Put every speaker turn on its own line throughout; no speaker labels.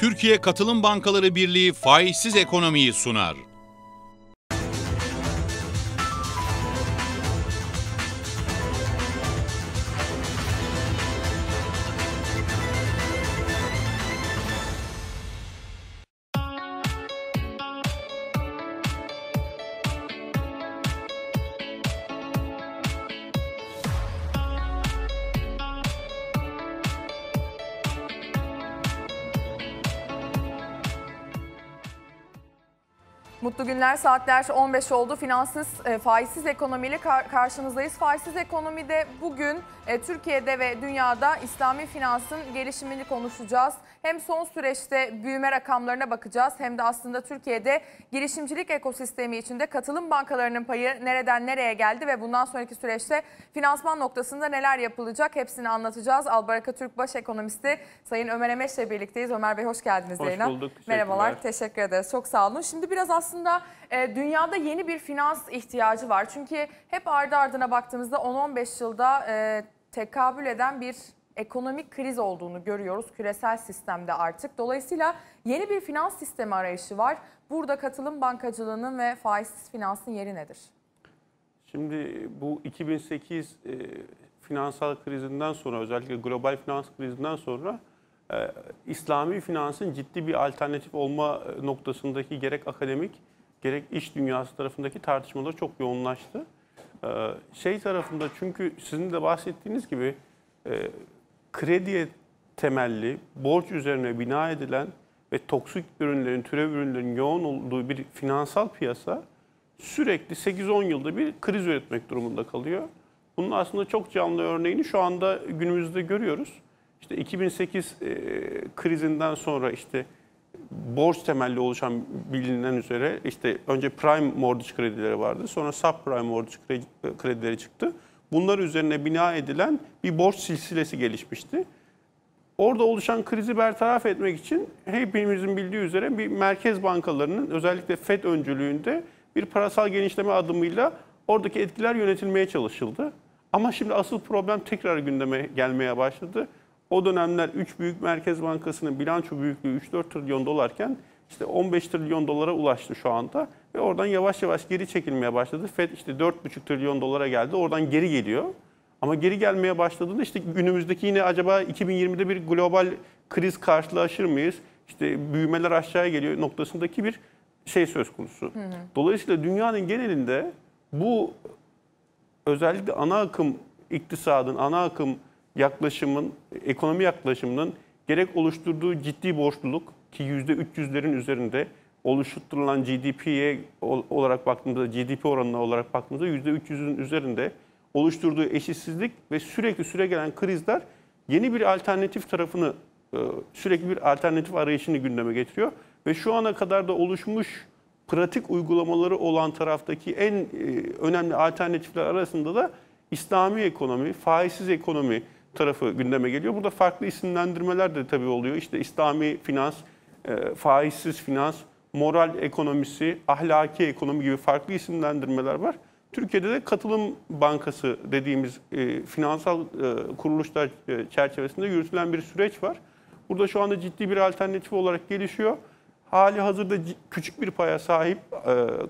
Türkiye Katılım Bankaları Birliği faizsiz ekonomiyi sunar.
Günler saatler 15 oldu. Finanssız, e, faizsiz ekonomiyle kar- karşınızdayız. Faizsiz ekonomide bugün e, Türkiye'de ve dünyada İslami finansın gelişimini konuşacağız. Hem son süreçte büyüme rakamlarına bakacağız hem de aslında Türkiye'de girişimcilik ekosistemi içinde katılım bankalarının payı nereden nereye geldi ve bundan sonraki süreçte finansman noktasında neler yapılacak hepsini anlatacağız. Albaraka Türk Baş Ekonomisti Sayın Ömer Emeş'le birlikteyiz. Ömer Bey hoş geldiniz
Hoş
yayına.
bulduk.
Merhabalar. Teşekkür ederiz. Çok sağ olun. Şimdi biraz aslında e, dünyada yeni bir finans ihtiyacı var. Çünkü hep ardı ardına baktığımızda 10-15 yılda e, tekabül eden bir ekonomik kriz olduğunu görüyoruz küresel sistemde artık. Dolayısıyla yeni bir finans sistemi arayışı var. Burada katılım bankacılığının ve faizsiz finansın yeri nedir?
Şimdi bu 2008 e, finansal krizinden sonra özellikle global finans krizinden sonra e, İslami finansın ciddi bir alternatif olma e, noktasındaki gerek akademik gerek iş dünyası tarafındaki tartışmalar çok yoğunlaştı. E, şey tarafında çünkü sizin de bahsettiğiniz gibi e, krediye temelli, borç üzerine bina edilen ve toksik ürünlerin, türev ürünlerin yoğun olduğu bir finansal piyasa sürekli 8-10 yılda bir kriz üretmek durumunda kalıyor. Bunun aslında çok canlı örneğini şu anda günümüzde görüyoruz. İşte 2008 e, krizinden sonra işte borç temelli oluşan bilinen üzere işte önce prime mortgage kredileri vardı. Sonra subprime mortgage kredi- kredileri çıktı. Bunlar üzerine bina edilen bir borç silsilesi gelişmişti. Orada oluşan krizi bertaraf etmek için hepimizin bildiği üzere bir merkez bankalarının özellikle FED öncülüğünde bir parasal genişleme adımıyla oradaki etkiler yönetilmeye çalışıldı. Ama şimdi asıl problem tekrar gündeme gelmeye başladı. O dönemler 3 büyük merkez bankasının bilanço büyüklüğü 3-4 trilyon dolarken işte 15 trilyon dolara ulaştı şu anda. Ve oradan yavaş yavaş geri çekilmeye başladı. FED işte 4,5 trilyon dolara geldi. Oradan geri geliyor. Ama geri gelmeye başladığında işte günümüzdeki yine acaba 2020'de bir global kriz karşılaşır mıyız? İşte büyümeler aşağıya geliyor noktasındaki bir şey söz konusu. Dolayısıyla dünyanın genelinde bu özellikle ana akım iktisadın, ana akım yaklaşımın, ekonomi yaklaşımının gerek oluşturduğu ciddi borçluluk ki %300'lerin üzerinde oluşturulan GDP'ye ol- olarak baktığımızda, GDP oranına olarak baktığımızda %300'ün üzerinde oluşturduğu eşitsizlik ve sürekli süre gelen krizler yeni bir alternatif tarafını, e, sürekli bir alternatif arayışını gündeme getiriyor. Ve şu ana kadar da oluşmuş pratik uygulamaları olan taraftaki en e, önemli alternatifler arasında da İslami ekonomi, faizsiz ekonomi tarafı gündeme geliyor. Burada farklı isimlendirmeler de tabii oluyor. İşte İslami finans, e, faizsiz finans, moral ekonomisi, ahlaki ekonomi gibi farklı isimlendirmeler var. Türkiye'de de katılım bankası dediğimiz e, finansal e, kuruluşlar çerçevesinde yürütülen bir süreç var. Burada şu anda ciddi bir alternatif olarak gelişiyor. Hali hazırda küçük bir paya sahip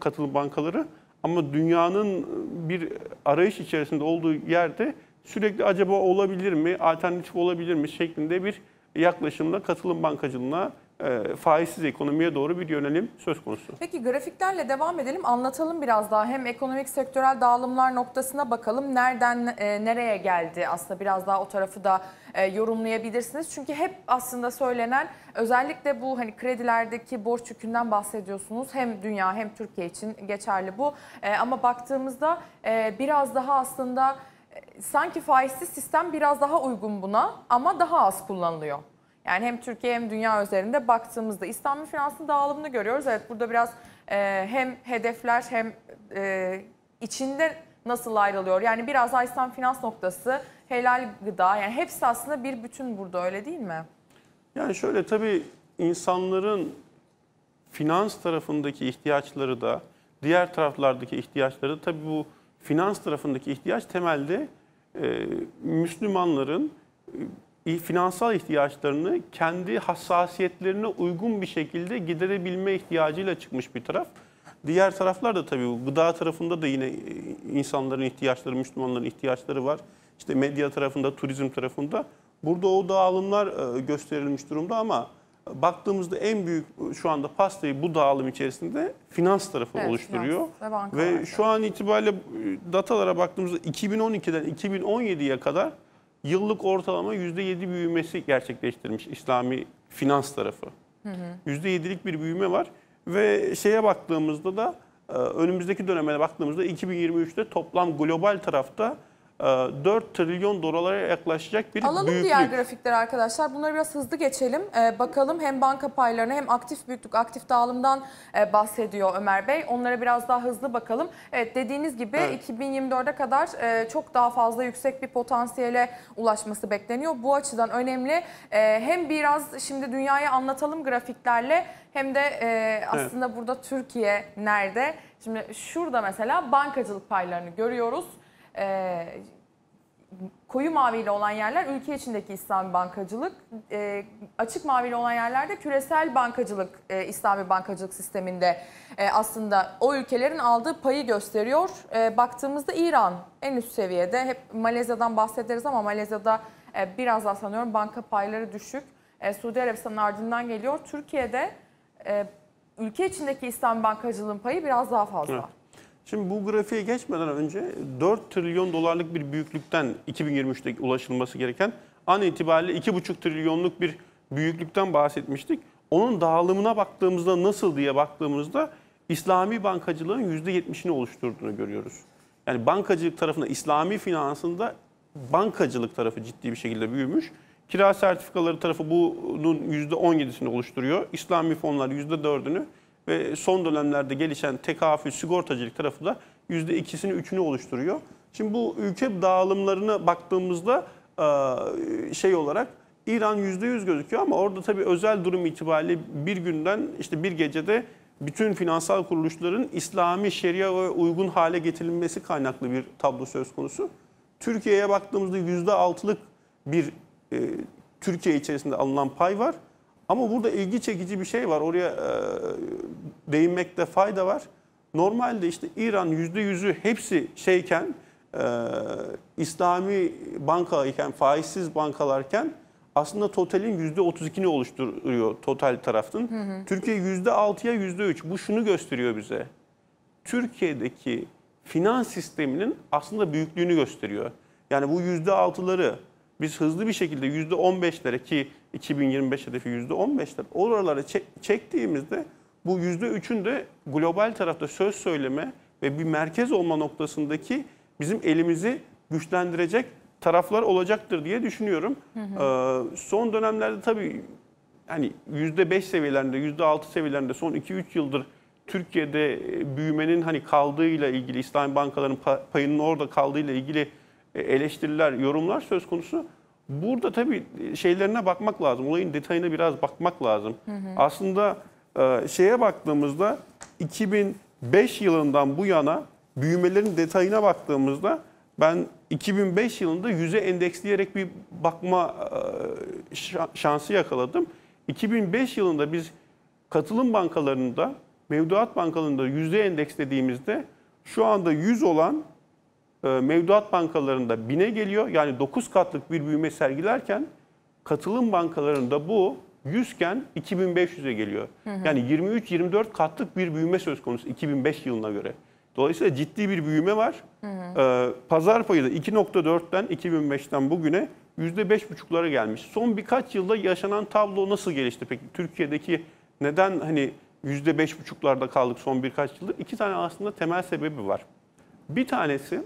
katılım bankaları ama dünyanın bir arayış içerisinde olduğu yerde sürekli acaba olabilir mi, alternatif olabilir mi şeklinde bir yaklaşımla katılım bankacılığına, e, faizsiz ekonomiye doğru bir yönelim söz konusu.
Peki grafiklerle devam edelim. Anlatalım biraz daha. Hem ekonomik sektörel dağılımlar noktasına bakalım. Nereden e, nereye geldi? Aslında biraz daha o tarafı da e, yorumlayabilirsiniz. Çünkü hep aslında söylenen özellikle bu hani kredilerdeki borç yükünden bahsediyorsunuz. Hem dünya hem Türkiye için geçerli bu. E, ama baktığımızda e, biraz daha aslında e, sanki faizsiz sistem biraz daha uygun buna ama daha az kullanılıyor. Yani hem Türkiye hem dünya üzerinde baktığımızda İslami finansın dağılımını görüyoruz. Evet burada biraz e, hem hedefler hem e, içinde nasıl ayrılıyor? Yani biraz İslam finans noktası, helal gıda yani hepsi aslında bir bütün burada öyle değil mi?
Yani şöyle tabii insanların finans tarafındaki ihtiyaçları da diğer taraflardaki ihtiyaçları da tabii bu finans tarafındaki ihtiyaç temelde e, Müslümanların e, finansal ihtiyaçlarını kendi hassasiyetlerine uygun bir şekilde giderebilme ihtiyacıyla çıkmış bir taraf. Diğer taraflar da tabii gıda tarafında da yine e, insanların ihtiyaçları, Müslümanların ihtiyaçları var. İşte medya tarafında, turizm tarafında. Burada o dağılımlar e, gösterilmiş durumda ama baktığımızda en büyük e, şu anda pastayı bu dağılım içerisinde finans tarafı
Evet,
oluşturuyor.
finans ve.
Ve şu an itibariyle e, datalara baktığımızda 2012'den 2017'ye kadar yıllık ortalama %7 büyümesi gerçekleştirmiş İslami finans tarafı. %7'lik bir büyüme var ve şeye baktığımızda da e, önümüzdeki döneme baktığımızda 2023'te toplam global tarafta 4 trilyon dolara yaklaşacak bir
Alalım
büyüklük.
diğer grafikleri arkadaşlar. Bunları biraz hızlı geçelim. Ee, bakalım hem banka paylarına hem aktif büyüklük, aktif dağılımdan e, bahsediyor Ömer Bey. Onlara biraz daha hızlı bakalım. Evet dediğiniz gibi
Evet.
2024'e kadar e, çok daha fazla yüksek bir potansiyele ulaşması bekleniyor. Bu açıdan önemli. E, hem biraz şimdi dünyayı anlatalım grafiklerle hem de e, aslında burada Türkiye nerede? Şimdi şurada mesela bankacılık paylarını görüyoruz. E, koyu maviyle olan yerler ülke içindeki İslami bankacılık, e, açık maviyle olan yerlerde küresel bankacılık, e, İslami bankacılık sisteminde e, aslında o ülkelerin aldığı payı gösteriyor. E, baktığımızda İran en üst seviyede, hep Malezya'dan bahsederiz ama Malezya'da e, biraz daha sanıyorum banka payları düşük. E, Suudi Arabistan'ın ardından geliyor. Türkiye'de e, ülke içindeki İslami bankacılığın payı biraz daha fazla.
Evet. Şimdi bu grafiğe geçmeden önce 4 trilyon dolarlık bir büyüklükten 2023'te ulaşılması gereken an itibariyle 2,5 trilyonluk bir büyüklükten bahsetmiştik. Onun dağılımına baktığımızda nasıl diye baktığımızda İslami bankacılığın %70'ini oluşturduğunu görüyoruz. Yani bankacılık tarafında İslami finansında bankacılık tarafı ciddi bir şekilde büyümüş. Kira sertifikaları tarafı bunun %17'sini oluşturuyor. İslami fonlar %4'ünü ve son dönemlerde gelişen tekafül sigortacılık tarafı da %2'sini 3'ünü oluşturuyor. Şimdi bu ülke dağılımlarına baktığımızda e, şey olarak İran %100 gözüküyor ama orada tabii özel durum itibariyle bir günden işte bir gecede bütün finansal kuruluşların İslami şeria ve uygun hale getirilmesi kaynaklı bir tablo söz konusu. Türkiye'ye baktığımızda %6'lık bir e, Türkiye içerisinde alınan pay var. Ama burada ilgi çekici bir şey var. Oraya e, değinmekte fayda var. Normalde işte İran %100'ü hepsi şeyken, e, İslami banka iken, faizsiz bankalarken aslında totalin %32'ni oluşturuyor total tarafın. Türkiye %6'ya %3. Bu şunu gösteriyor bize. Türkiye'deki finans sisteminin aslında büyüklüğünü gösteriyor. Yani bu %6'ları biz hızlı bir şekilde %15'lere ki 2025 hedefi %15'ler oralara çek- çektiğimizde bu %3'ün de global tarafta söz söyleme ve bir merkez olma noktasındaki bizim elimizi güçlendirecek taraflar olacaktır diye düşünüyorum. Ee, son dönemlerde tabii hani %5 seviyelerinde, %6 seviyelerinde son 2-3 yıldır Türkiye'de e, büyümenin hani kaldığıyla ilgili, İslami bankaların pa- payının orada kaldığıyla ilgili eleştiriler, yorumlar söz konusu. Burada tabii şeylerine bakmak lazım. Olayın detayına biraz bakmak lazım. Aslında e, şeye baktığımızda 2005 yılından bu yana büyümelerin detayına baktığımızda ben 2005 yılında yüze endeksleyerek bir bakma e, şa- şansı yakaladım. 2005 yılında biz katılım bankalarında, mevduat bankalarında yüzde endekslediğimizde şu anda 100 olan e, mevduat bankalarında bine geliyor. Yani 9 katlık bir büyüme sergilerken katılım bankalarında bu 100 iken 2500'e geliyor. Yani 23-24 katlık bir büyüme söz konusu 2005 yılına göre. Dolayısıyla ciddi bir büyüme var. Ee, pazar payı da 2.4'ten 2005'ten bugüne %5.5'lara gelmiş. Son birkaç yılda yaşanan tablo nasıl gelişti peki? Türkiye'deki neden hani %5.5'larda kaldık son birkaç yıldır? İki tane aslında temel sebebi var. Bir tanesi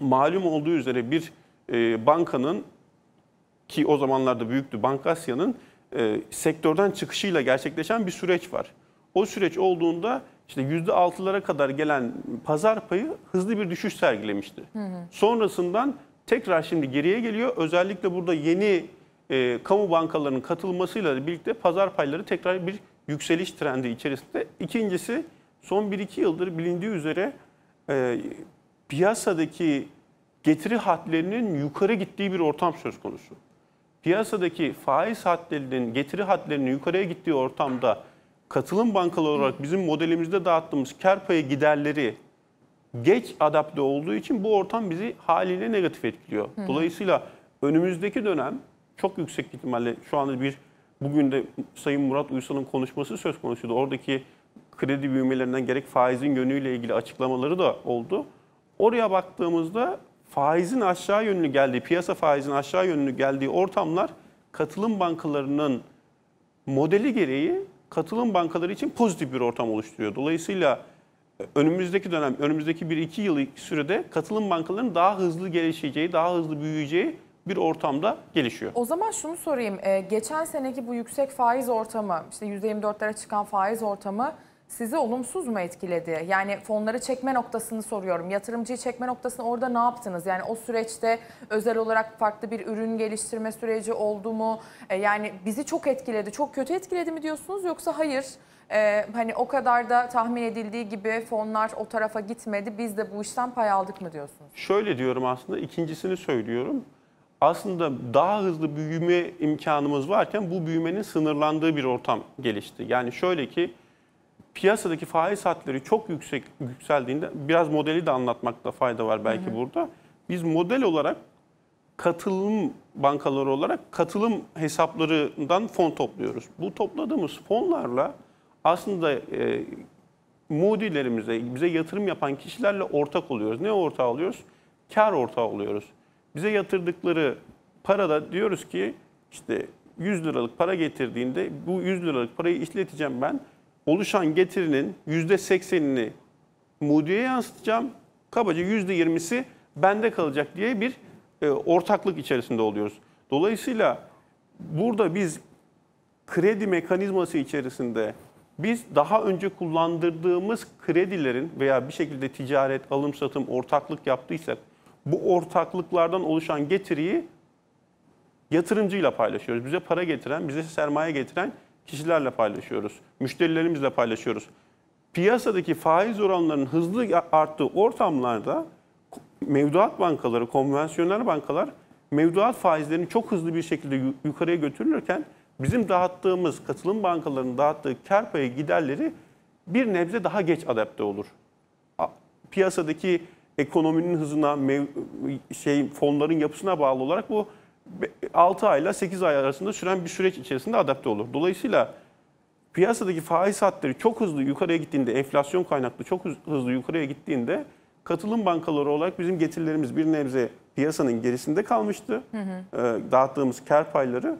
malum olduğu üzere bir e, bankanın ki o zamanlarda büyüktü Bankasya'nın e, sektörden çıkışıyla gerçekleşen bir süreç var. O süreç olduğunda işte %6'lara kadar gelen pazar payı hızlı bir düşüş sergilemişti. Sonrasından tekrar şimdi geriye geliyor. Özellikle burada yeni e, kamu bankalarının katılmasıyla birlikte pazar payları tekrar bir yükseliş trendi içerisinde. İkincisi son 1-2 yıldır bilindiği üzere e, piyasadaki getiri hatlarının yukarı gittiği bir ortam söz konusu. piyasadaki faiz hatlarının, getiri hatlarının yukarıya gittiği ortamda katılım bankaları olarak bizim modelimizde dağıttığımız kar payı giderleri geç adapte olduğu için bu ortam bizi haliyle negatif etkiliyor. Dolayısıyla önümüzdeki dönem çok yüksek ihtimalle şu anda bir bugün de Sayın Murat Uysal'ın konuşması söz konusuydu. Oradaki kredi büyümelerinden gerek faizin yönüyle ilgili açıklamaları da oldu. Oraya baktığımızda faizin aşağı yönlü geldiği, piyasa faizin aşağı yönlü geldiği ortamlar katılım bankalarının modeli gereği katılım bankaları için pozitif bir ortam oluşturuyor. Dolayısıyla e, önümüzdeki dönem, önümüzdeki 1-2 yıllık sürede katılım bankalarının daha hızlı gelişeceği, daha hızlı büyüyeceği bir ortamda gelişiyor.
O zaman şunu sorayım. Ee, geçen seneki bu yüksek faiz ortamı, işte %24'lere çıkan faiz ortamı sizi olumsuz mu etkiledi? Yani fonları çekme noktasını soruyorum. Yatırımcıyı çekme noktasını orada ne yaptınız? Yani o süreçte özel olarak farklı bir ürün geliştirme süreci oldu mu? Ee, yani bizi çok etkiledi, çok kötü etkiledi mi diyorsunuz? Yoksa hayır, e, hani o kadar da tahmin edildiği gibi fonlar o tarafa gitmedi. Biz de bu işten pay aldık mı diyorsunuz?
Şöyle diyorum aslında, ikincisini söylüyorum. Aslında daha hızlı büyüme imkanımız varken bu büyümenin sınırlandığı bir ortam gelişti. Yani şöyle ki piyasadaki faiz hatları çok yüksek yükseldiğinde biraz modeli de anlatmakta fayda var belki burada. Biz model olarak katılım bankaları olarak katılım hesaplarından fon topluyoruz. Bu topladığımız fonlarla aslında e, Moody'lerimize, bize yatırım yapan kişilerle ortak oluyoruz. Ne ortağı oluyoruz? Kar ortağı oluyoruz. Bize yatırdıkları parada diyoruz ki işte 100 liralık para getirdiğinde bu 100 liralık parayı işleteceğim ben. Oluşan getirinin %80'ini Moody'ye yansıtacağım. Kabaca %20'si bende kalacak diye bir e, ortaklık içerisinde oluyoruz. Dolayısıyla burada biz kredi mekanizması içerisinde biz daha önce kullandırdığımız kredilerin veya bir şekilde ticaret, alım satım, ortaklık yaptıysak bu ortaklıklardan oluşan getiriyi yatırımcıyla paylaşıyoruz. Bize para getiren, bize sermaye getiren kişilerle paylaşıyoruz. Müşterilerimizle paylaşıyoruz. Piyasadaki faiz oranlarının hızlı arttığı ortamlarda mevduat bankaları, konvansiyonel bankalar mevduat faizlerini çok hızlı bir şekilde yu- yukarıya götürülürken bizim dağıttığımız katılım bankalarının dağıttığı kar payı giderleri bir nebze daha geç adapte olur. Piyasadaki ekonominin hızına, şey fonların yapısına bağlı olarak bu 6 ayla 8 ay arasında süren bir süreç içerisinde adapte olur. Dolayısıyla piyasadaki faiz hatları çok hızlı yukarıya gittiğinde, enflasyon kaynaklı çok hız- hızlı yukarıya gittiğinde katılım bankaları olarak bizim getirilerimiz bir nebze piyasanın gerisinde kalmıştı. Ee, dağıttığımız kar payları.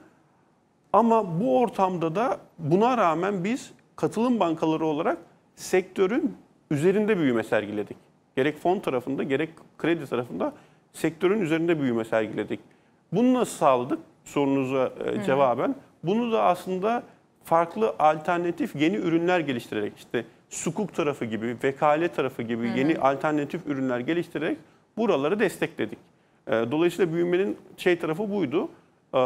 Ama bu ortamda da buna rağmen biz katılım bankaları olarak sektörün üzerinde büyüme sergiledik. Gerek fon tarafında gerek kredi tarafında sektörün üzerinde büyüme sergiledik. Bunu nasıl sağladık sorunuza e, cevaben? Bunu da aslında farklı alternatif yeni ürünler geliştirerek işte sukuk tarafı gibi, vekalet tarafı gibi yeni alternatif ürünler geliştirerek buraları destekledik. E, Dolayısıyla büyümenin şey tarafı buydu. E,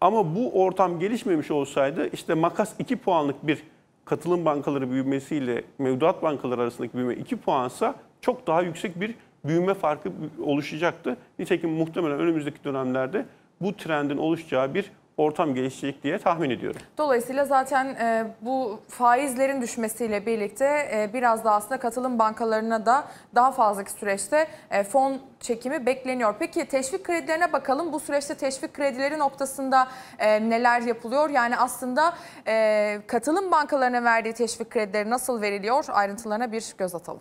Ama bu ortam gelişmemiş olsaydı işte makas 2 puanlık bir katılım bankaları büyümesiyle mevduat bankaları arasındaki büyüme 2 puansa çok daha yüksek bir büyüme farkı oluşacaktı. Nitekim muhtemelen önümüzdeki dönemlerde bu trendin oluşacağı bir ortam gelişecek diye tahmin ediyorum.
Dolayısıyla zaten e, bu faizlerin düşmesiyle birlikte e, biraz daha aslında katılım bankalarına da daha fazlaki süreçte e, fon çekimi bekleniyor. Peki teşvik kredilerine bakalım. Bu süreçte teşvik kredileri noktasında e, neler yapılıyor? Yani aslında e, katılım bankalarına verdiği teşvik kredileri nasıl veriliyor? Ayrıntılarına bir göz atalım.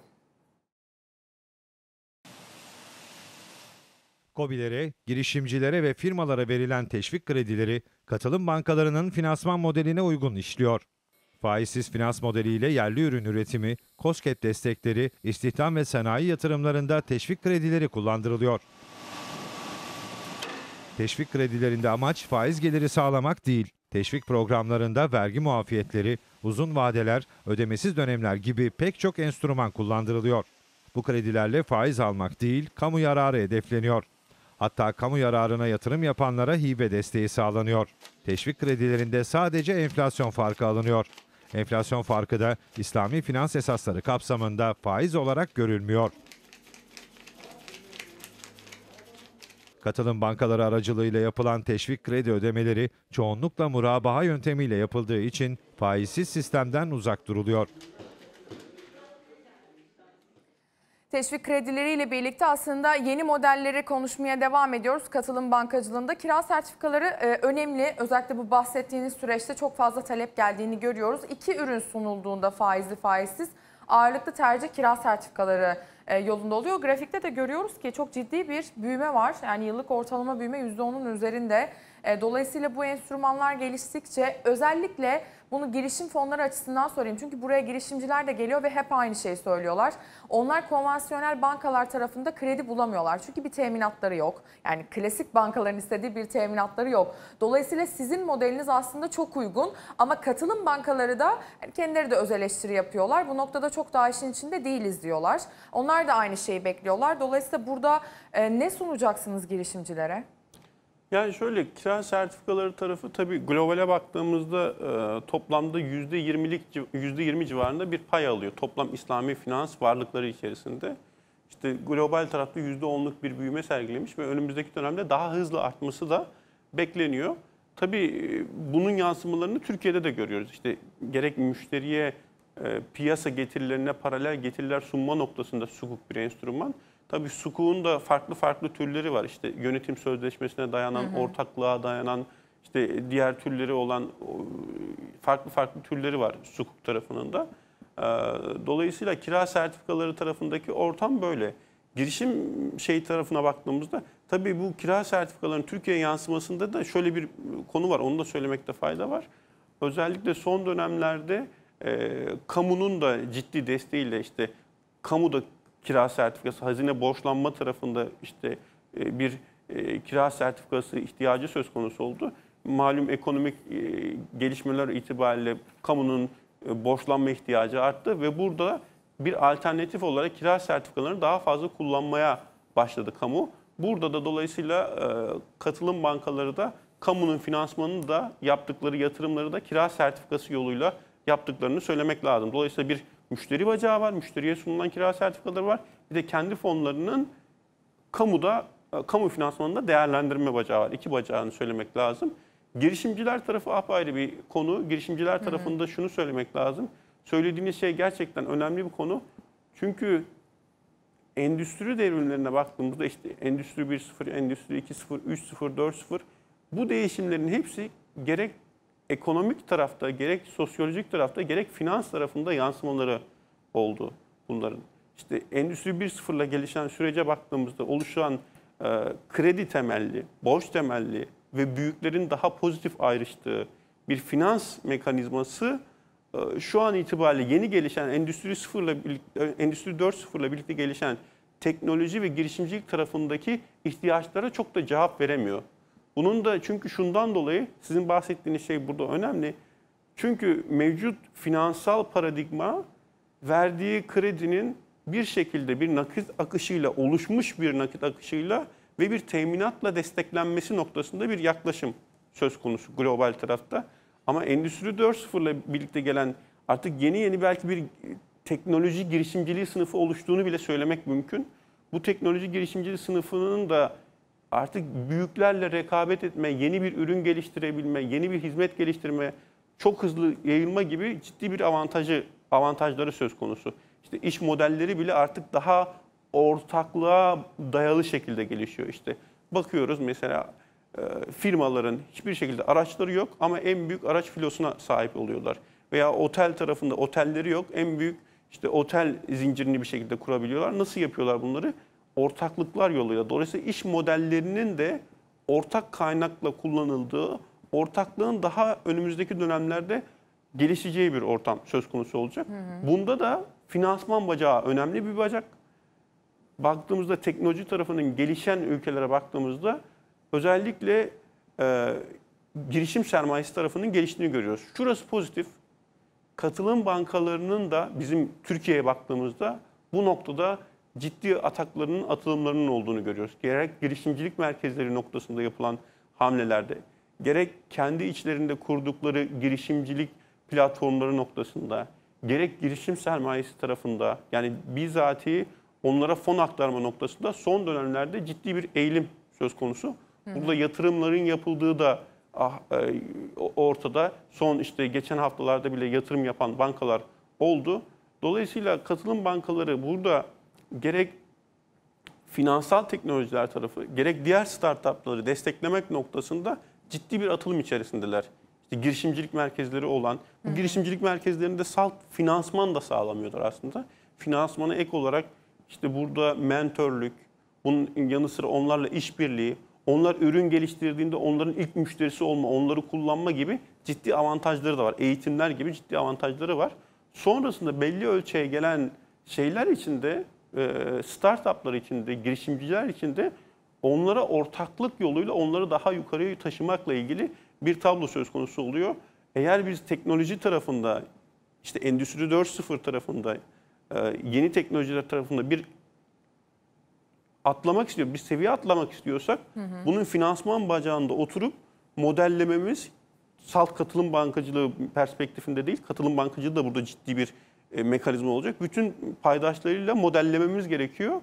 KOBİ'lere, girişimcilere ve firmalara verilen teşvik kredileri katılım bankalarının finansman modeline uygun işliyor. Faizsiz finans modeliyle yerli ürün üretimi, COSGAP destekleri, istihdam ve sanayi yatırımlarında teşvik kredileri kullandırılıyor. Teşvik kredilerinde amaç faiz geliri sağlamak değil. Teşvik programlarında vergi muafiyetleri, uzun vadeler, ödemesiz dönemler gibi pek çok enstrüman kullandırılıyor. Bu kredilerle faiz almak değil, kamu yararı hedefleniyor. Hatta kamu yararına yatırım yapanlara hibe desteği sağlanıyor. Teşvik kredilerinde sadece enflasyon farkı alınıyor. Enflasyon farkı da İslami finans esasları kapsamında faiz olarak görülmüyor. Katılım bankaları aracılığıyla yapılan teşvik kredi ödemeleri çoğunlukla murabaha yöntemiyle yapıldığı için faizsiz sistemden uzak duruluyor.
Teşvik kredileriyle birlikte aslında yeni modelleri konuşmaya devam ediyoruz. Katılım bankacılığında kira sertifikaları e, önemli. Özellikle bu bahsettiğiniz süreçte çok fazla talep geldiğini görüyoruz. İki ürün sunulduğunda faizli faizsiz ağırlıklı tercih kira sertifikaları e, yolunda oluyor. Grafikte de görüyoruz ki çok ciddi bir büyüme var. Yani yıllık ortalama büyüme %10'un üzerinde. E, Dolayısıyla bu enstrümanlar geliştikçe özellikle bunu girişim fonları açısından sorayım. Çünkü buraya girişimciler de geliyor ve hep aynı şeyi söylüyorlar. Onlar konvansiyonel bankalar tarafında kredi bulamıyorlar. Çünkü bir teminatları yok. Yani klasik bankaların istediği bir teminatları yok. Dolayısıyla sizin modeliniz aslında çok uygun. Ama katılım bankaları da kendileri de öz eleştiri yapıyorlar. Bu noktada çok daha işin içinde değiliz diyorlar. Onlar da aynı şeyi bekliyorlar. Dolayısıyla burada e, ne sunacaksınız girişimcilere?
Yani şöyle kira sertifikaları tarafı tabii globale baktığımızda e, toplamda %20'lik %20 civarında bir pay alıyor. Toplam İslami finans varlıkları içerisinde. İşte global tarafta %10'luk bir büyüme sergilemiş ve önümüzdeki dönemde daha hızlı artması da bekleniyor. Tabii e, bunun yansımalarını Türkiye'de de görüyoruz. İşte gerek müşteriye e, piyasa getirilerine paralel getiriler sunma noktasında sukuk bir enstrüman. Tabii sukukun da farklı farklı türleri var. İşte yönetim sözleşmesine dayanan, ortaklığa dayanan, işte diğer türleri olan farklı farklı türleri var sukuk tarafının da. Ee, Dolayısıyla kira sertifikaları tarafındaki ortam böyle. Girişim şey tarafına baktığımızda tabii bu kira sertifikalarının Türkiye yansımasında da şöyle bir konu var. Onu da söylemekte fayda var. Özellikle son dönemlerde e, kamunun da ciddi desteğiyle işte kamuda kira sertifikası, hazine borçlanma tarafında işte e, bir e, kira sertifikası ihtiyacı söz konusu oldu. Malum ekonomik e, gelişmeler itibariyle kamunun borçlanma ihtiyacı arttı ve burada bir alternatif olarak kira sertifikalarını daha fazla kullanmaya başladı kamu. Burada da dolayısıyla katılım bankaları da kamunun finansmanını da yaptıkları yatırımları da kira sertifikası yoluyla yaptıklarını söylemek lazım. Dolayısıyla bir müşteri bacağı var, müşteriye sunulan kira sertifikaları var. Bir de kendi fonlarının kamuda, e, kamu finansmanında değerlendirme bacağı var. İki bacağını söylemek lazım. Girişimciler tarafı apayrı bir konu. Girişimciler tarafında şunu söylemek lazım. Söylediğiniz şey gerçekten önemli bir konu. Çünkü endüstri devrimlerine baktığımızda işte Endüstri 1.0, Endüstri 2.0, 3.0, 4.0 bu değişimlerin hepsi gerek ekonomik tarafta, gerek sosyolojik tarafta, gerek finans tarafında yansımaları oldu bunların. İşte Endüstri 1.0 ile gelişen sürece baktığımızda oluşan e, kredi temelli, borç temelli ve büyüklerin daha pozitif ayrıştığı bir finans mekanizması e, şu an itibariyle yeni gelişen Endüstri 0 ile birlikte, Endüstri 4.0 ile birlikte gelişen teknoloji ve girişimcilik tarafındaki ihtiyaçlara çok da cevap veremiyor. Bunun da çünkü şundan dolayı sizin bahsettiğiniz şey burada önemli. Çünkü mevcut finansal paradigma verdiği kredinin bir şekilde bir nakit akışıyla oluşmuş bir nakit akışıyla ve bir teminatla desteklenmesi noktasında bir yaklaşım söz konusu global tarafta. Ama Endüstri 4.0 ile birlikte gelen artık yeni yeni belki bir teknoloji girişimciliği sınıfı oluştuğunu bile söylemek mümkün. Bu teknoloji girişimciliği sınıfının da artık büyüklerle rekabet etme, yeni bir ürün geliştirebilme, yeni bir hizmet geliştirme, çok hızlı yayılma gibi ciddi bir avantajı avantajları söz konusu. İşte iş modelleri bile artık daha ortaklığa dayalı şekilde gelişiyor. İşte bakıyoruz mesela e, firmaların hiçbir şekilde araçları yok ama en büyük araç filosuna sahip oluyorlar. Veya otel tarafında otelleri yok, en büyük işte otel zincirini bir şekilde kurabiliyorlar. Nasıl yapıyorlar bunları? Ortaklıklar yoluyla. Dolayısıyla iş modellerinin de ortak kaynakla kullanıldığı, ortaklığın daha önümüzdeki dönemlerde gelişeceği bir ortam söz konusu olacak. Bunda da finansman bacağı önemli bir bacak. Baktığımızda teknoloji tarafının gelişen ülkelere baktığımızda özellikle e, girişim sermayesi tarafının geliştiğini görüyoruz. Şurası pozitif. Katılım bankalarının da bizim Türkiye'ye baktığımızda bu noktada ciddi ataklarının, atılımlarının olduğunu görüyoruz. Gerek girişimcilik merkezleri noktasında yapılan hamlelerde, gerek kendi içlerinde kurdukları girişimcilik platformları noktasında, gerek girişim sermayesi tarafında yani bizatihi onlara fon aktarma noktasında son dönemlerde ciddi bir eğilim söz konusu. Burada yatırımların yapıldığı da ah, e, ortada. Son işte geçen haftalarda bile yatırım yapan bankalar oldu. Dolayısıyla katılım bankaları burada gerek finansal teknolojiler tarafı gerek diğer startupları desteklemek noktasında ciddi bir atılım içerisindeler. İşte girişimcilik merkezleri olan, bu girişimcilik merkezlerinde salt finansman da sağlamıyorlar aslında. Finansmana ek olarak işte burada mentörlük, bunun yanı sıra onlarla işbirliği, onlar ürün geliştirdiğinde onların ilk müşterisi olma, onları kullanma gibi ciddi avantajları da var. Eğitimler gibi ciddi avantajları var. Sonrasında belli ölçüye gelen şeyler içinde, startuplar içinde, girişimciler içinde onlara ortaklık yoluyla onları daha yukarıya taşımakla ilgili bir tablo söz konusu oluyor. Eğer biz teknoloji tarafında, işte Endüstri 4.0 tarafında, e, yeni teknolojiler tarafında bir atlamak istiyor, bir seviye atlamak istiyorsak bunun finansman bacağında oturup modellememiz salt katılım bankacılığı perspektifinde değil, katılım bankacılığı da burada ciddi bir e, mekanizma olacak. Bütün paydaşlarıyla modellememiz gerekiyor e,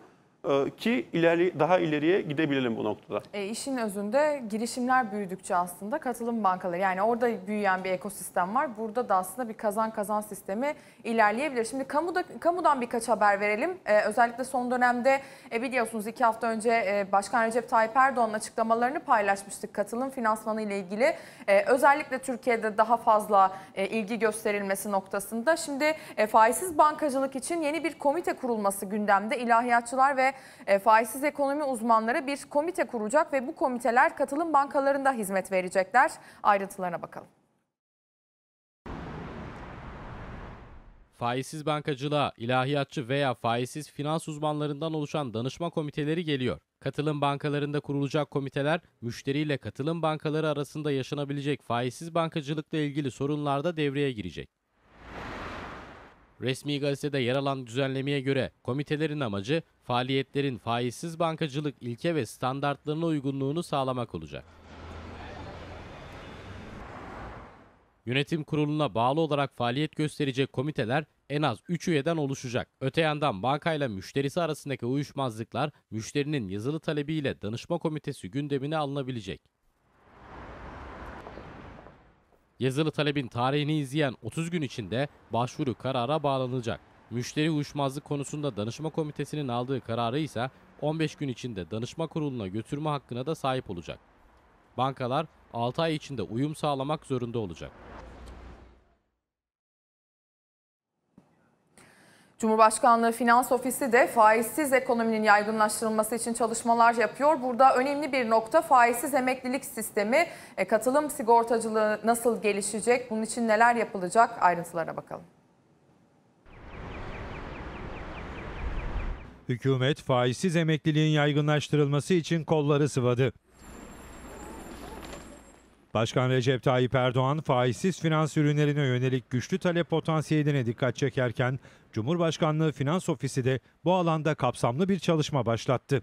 ki ileri daha ileriye gidebilelim bu noktada.
E, işin özünde girişimler büyüdükçe aslında katılım bankaları yani orada büyüyen bir ekosistem var. Burada da aslında bir kazan kazan sistemi ilerleyebilir. Şimdi kamuda kamudan birkaç haber verelim. E, özellikle son dönemde e, biliyorsunuz iki hafta önce e, Başkan Recep Tayyip Erdoğan'ın açıklamalarını paylaşmıştık katılım finansmanı ile ilgili. E, özellikle Türkiye'de daha fazla e, ilgi gösterilmesi noktasında. Şimdi e, faizsiz bankacılık için yeni bir komite kurulması gündemde. İlahiyatçılar ve e, faizsiz ekonomi uzmanları bir komite kuracak ve bu komiteler katılım bankalarında hizmet verecekler. Ayrıntılarına bakalım.
Faizsiz bankacılığa, ilahiyatçı veya faizsiz finans uzmanlarından oluşan danışma komiteleri geliyor. Katılım bankalarında kurulacak komiteler, müşteriyle katılım bankaları arasında yaşanabilecek faizsiz bankacılıkla ilgili sorunlarda devreye girecek. Resmi gazetede yer alan düzenlemeye göre komitelerin amacı faaliyetlerin faizsiz bankacılık ilke ve standartlarına uygunluğunu sağlamak olacak. Yönetim kuruluna bağlı olarak faaliyet gösterecek komiteler en az 3 üyeden oluşacak. Öte yandan bankayla müşterisi arasındaki uyuşmazlıklar müşterinin yazılı talebiyle danışma komitesi gündemine alınabilecek. Yazılı talebin tarihini izleyen 30 gün içinde başvuru karara bağlanacak. Müşteri uyuşmazlık konusunda danışma komitesinin aldığı kararı ise 15 gün içinde danışma kuruluna götürme hakkına da sahip olacak. Bankalar 6 ay içinde uyum sağlamak zorunda olacak.
Cumhurbaşkanlığı Finans Ofisi de faizsiz ekonominin yaygınlaştırılması için çalışmalar yapıyor. Burada önemli bir nokta faizsiz emeklilik sistemi. E, katılım sigortacılığı nasıl gelişecek? Bunun için neler yapılacak? Ayrıntılara bakalım.
Hükümet faizsiz emekliliğin yaygınlaştırılması için kolları sıvadı. Başkan Recep Tayyip Erdoğan faizsiz finans ürünlerine yönelik güçlü talep potansiyeline dikkat çekerken Cumhurbaşkanlığı Finans Ofisi de bu alanda kapsamlı bir çalışma başlattı.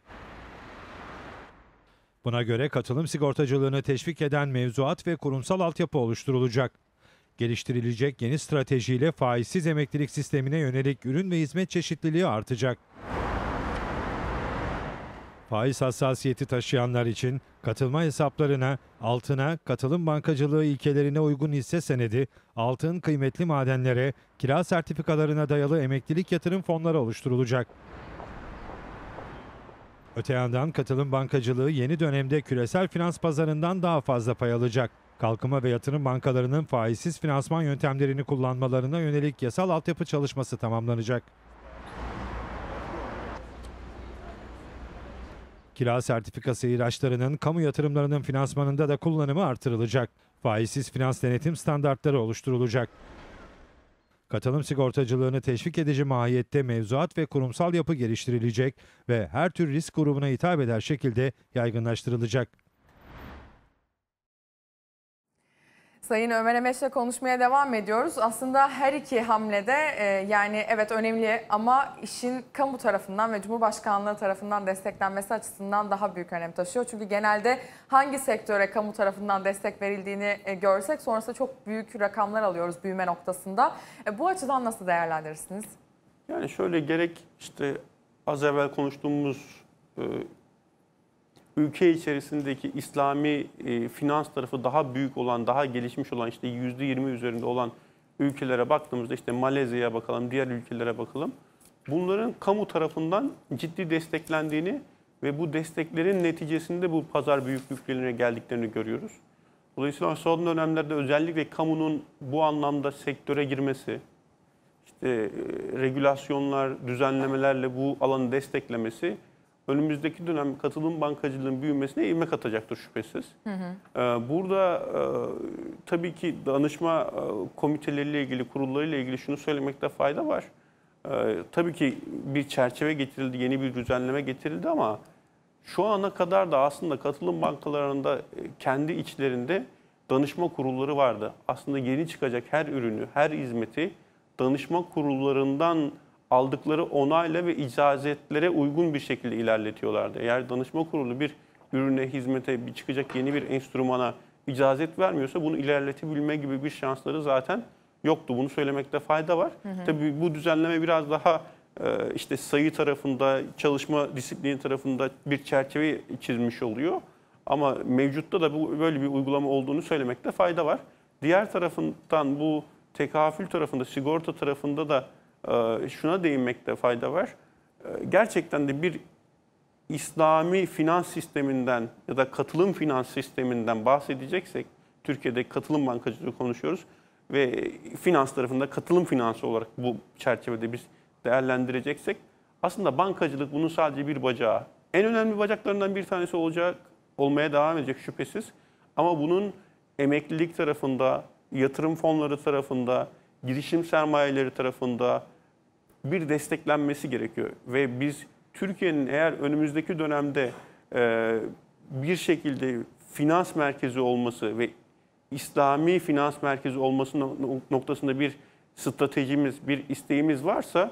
Buna göre katılım sigortacılığını teşvik eden mevzuat ve kurumsal altyapı oluşturulacak. Geliştirilecek yeni stratejiyle faizsiz emeklilik sistemine yönelik ürün ve hizmet çeşitliliği artacak. Faiz hassasiyeti taşıyanlar için katılma hesaplarına, altına, katılım bankacılığı ilkelerine uygun hisse senedi, altın, kıymetli madenlere, kira sertifikalarına dayalı emeklilik yatırım fonları oluşturulacak. Öte yandan katılım bankacılığı yeni dönemde küresel finans pazarından daha fazla pay alacak. Kalkınma ve yatırım bankalarının faizsiz finansman yöntemlerini kullanmalarına yönelik yasal altyapı çalışması tamamlanacak. Kira sertifikası ilaçlarının kamu yatırımlarının finansmanında da kullanımı artırılacak. Faizsiz finans denetim standartları oluşturulacak. Katılım sigortacılığını teşvik edici mahiyette mevzuat ve kurumsal yapı geliştirilecek ve her tür risk grubuna hitap eder şekilde yaygınlaştırılacak.
Sayın Ömer Emeş'le konuşmaya devam ediyoruz. Aslında her iki hamlede e, yani evet önemli ama işin kamu tarafından ve Cumhurbaşkanlığı tarafından desteklenmesi açısından daha büyük önem taşıyor. Çünkü genelde hangi sektöre kamu tarafından destek verildiğini e, görsek sonrasında çok büyük rakamlar alıyoruz büyüme noktasında. E, bu açıdan nasıl değerlendirirsiniz?
Yani şöyle gerek işte az evvel konuştuğumuz e, ülke içerisindeki İslami e, finans tarafı daha büyük olan, daha gelişmiş olan işte %20 üzerinde olan ülkelere baktığımızda işte Malezya'ya bakalım, diğer ülkelere bakalım. Bunların kamu tarafından ciddi desteklendiğini ve bu desteklerin neticesinde bu pazar büyüklüklerine geldiklerini görüyoruz. Dolayısıyla son dönemlerde özellikle kamunun bu anlamda sektöre girmesi, işte e, regülasyonlar, düzenlemelerle bu alanı desteklemesi önümüzdeki dönem katılım bankacılığın büyümesine ivme katacaktır şüphesiz. Hı hı. Burada e, tabii ki danışma e, komiteleriyle ilgili, kurullarıyla ilgili şunu söylemekte fayda var. E, tabii ki bir çerçeve getirildi, yeni bir düzenleme getirildi ama şu ana kadar da aslında katılım bankalarında kendi içlerinde danışma kurulları vardı. Aslında yeni çıkacak her ürünü, her hizmeti danışma kurullarından aldıkları onayla ve icazetlere uygun bir şekilde ilerletiyorlardı. Eğer danışma kurulu bir ürüne, hizmete, bir çıkacak yeni bir enstrümana icazet vermiyorsa bunu ilerletebilme gibi bir şansları zaten yoktu. Bunu söylemekte fayda var. Hı hı. Tabii bu düzenleme biraz daha e, işte sayı tarafında, çalışma disiplini tarafında bir çerçeve çizmiş oluyor. Ama mevcutta da bu böyle bir uygulama olduğunu söylemekte fayda var. Diğer tarafından bu tekafül tarafında, sigorta tarafında da şuna değinmekte fayda var. Ee, gerçekten de bir İslami finans sisteminden ya da katılım finans sisteminden bahsedeceksek, Türkiye'de katılım bankacılığı konuşuyoruz ve finans tarafında katılım finansı olarak bu çerçevede biz değerlendireceksek aslında bankacılık bunun sadece bir bacağı. En önemli bacaklarından bir tanesi olacak, olmaya devam edecek şüphesiz. Ama bunun emeklilik tarafında, yatırım fonları tarafında, girişim sermayeleri tarafında bir desteklenmesi gerekiyor. Ve biz Türkiye'nin eğer önümüzdeki dönemde e, bir şekilde finans merkezi olması ve İslami finans merkezi olması noktasında bir stratejimiz, bir isteğimiz varsa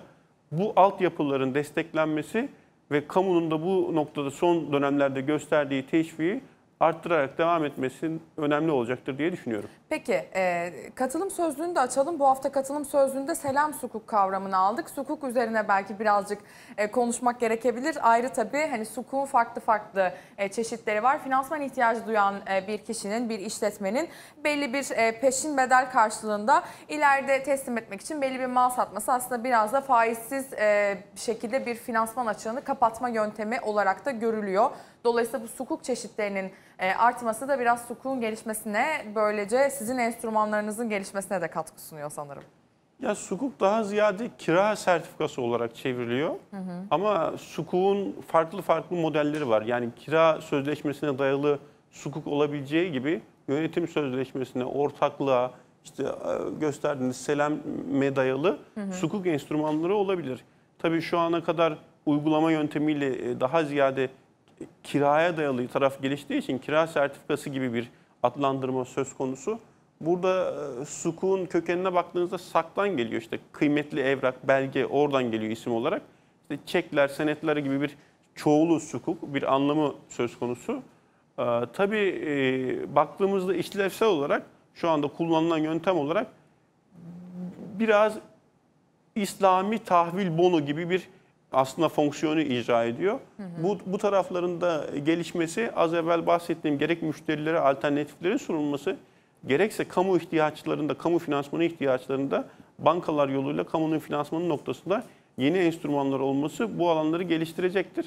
bu altyapıların desteklenmesi ve kamunun da bu noktada son dönemlerde gösterdiği teşviği arttırarak devam etmesi önemli olacaktır diye düşünüyorum.
Peki e, katılım sözlüğünü de açalım. Bu hafta katılım sözlüğünde selam sukuk kavramını aldık. Sukuk üzerine belki birazcık e, konuşmak gerekebilir. Ayrı tabii hani sukukun farklı farklı e, çeşitleri var. Finansman ihtiyacı duyan e, bir kişinin, bir işletmenin belli bir e, peşin bedel karşılığında ileride teslim etmek için belli bir mal satması aslında biraz da faizsiz e, şekilde bir finansman açığını kapatma yöntemi olarak da görülüyor. Dolayısıyla bu sukuk çeşitlerinin e, artması da biraz sukukun gelişmesine böylece sizin enstrümanlarınızın gelişmesine de katkı sunuyor sanırım.
Ya sukuk daha ziyade kira sertifikası olarak çevriliyor. Hı hı. Ama sukukun farklı farklı modelleri var. Yani kira sözleşmesine dayalı sukuk olabileceği gibi yönetim sözleşmesine, ortaklığa, işte e, gösterdiğiniz selame dayalı hı hı. sukuk enstrümanları olabilir. Tabii şu ana kadar uygulama yöntemiyle e, daha ziyade kiraya dayalı taraf geliştiği için kira sertifikası gibi bir adlandırma söz konusu. Burada e, sukun kökenine baktığınızda saktan geliyor işte kıymetli evrak, belge oradan geliyor isim olarak. İşte çekler, senetler gibi bir çoğulu sukuk, bir anlamı söz konusu. Ee, tabii e, baktığımızda işlevsel olarak şu anda kullanılan yöntem olarak biraz İslami tahvil bonu gibi bir aslında fonksiyonu icra ediyor. Hı hı. Bu, bu taraflarında gelişmesi az evvel bahsettiğim gerek müşterilere alternatiflerin sunulması gerekse kamu ihtiyaçlarında, kamu finansmanı ihtiyaçlarında bankalar yoluyla kamunun finansmanı noktasında yeni enstrümanlar olması bu alanları geliştirecektir.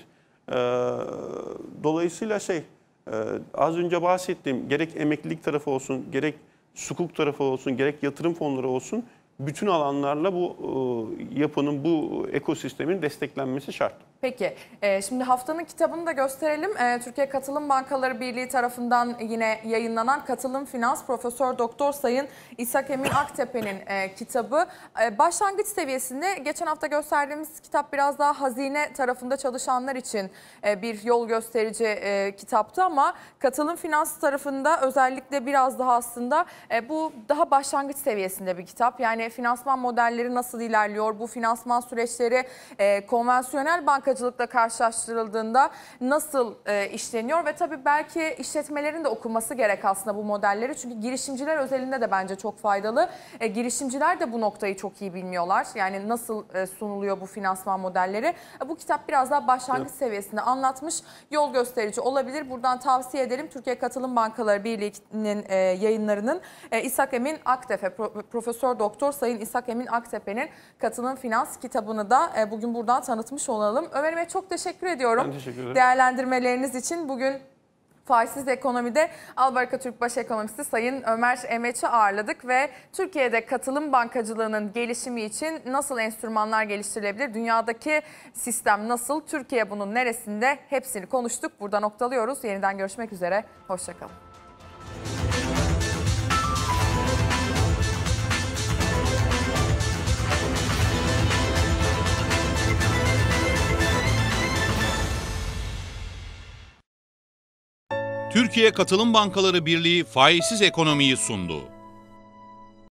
Ee, dolayısıyla şey e, az önce bahsettiğim gerek emeklilik tarafı olsun, gerek sukuk tarafı olsun, gerek yatırım fonları olsun bütün alanlarla bu e, yapının, bu ekosistemin desteklenmesi şart.
Peki, e, şimdi haftanın kitabını da gösterelim. E, Türkiye Katılım Bankaları Birliği tarafından yine yayınlanan Katılım Finans Profesör Doktor Sayın İshak Emin Aktepe'nin kitabı. Başlangıç seviyesinde geçen hafta gösterdiğimiz kitap biraz daha hazine tarafında çalışanlar için bir yol gösterici kitaptı ama Katılım Finans tarafında özellikle biraz daha aslında bu daha başlangıç seviyesinde bir kitap. Yani finansman modelleri nasıl ilerliyor, bu finansman süreçleri konvansiyonel banka bankacılıkla karşılaştırıldığında nasıl e, işleniyor ve tabii belki işletmelerin de okuması gerek aslında bu modelleri. Çünkü girişimciler özelinde de bence çok faydalı. E, girişimciler de bu noktayı çok iyi bilmiyorlar. Yani nasıl e, sunuluyor bu finansman modelleri. E, bu kitap biraz daha başlangıç seviyesinde anlatmış. Yol gösterici olabilir. Buradan tavsiye ederim. Türkiye Katılım Bankaları Birliği'nin e, yayınlarının e, İshak Emin Aktepe, Pro- Profesör Doktor Sayın İshak Emin Aktepe'nin Katılım Finans kitabını da e, bugün buradan tanıtmış olalım. Ömer Bey çok teşekkür ediyorum.
Ben teşekkür ederim.
Değerlendirmeleriniz için bugün Faizsiz ekonomide Albarka Türk Baş Ekonomisti Sayın Ömer Emeç'i ağırladık ve Türkiye'de katılım bankacılığının gelişimi için nasıl enstrümanlar geliştirilebilir? Dünyadaki sistem nasıl? Türkiye bunun neresinde? Hepsini konuştuk. Burada noktalıyoruz. Yeniden görüşmek üzere. Hoşçakalın.
Türkiye Katılım Bankaları Birliği faizsiz ekonomiyi sundu.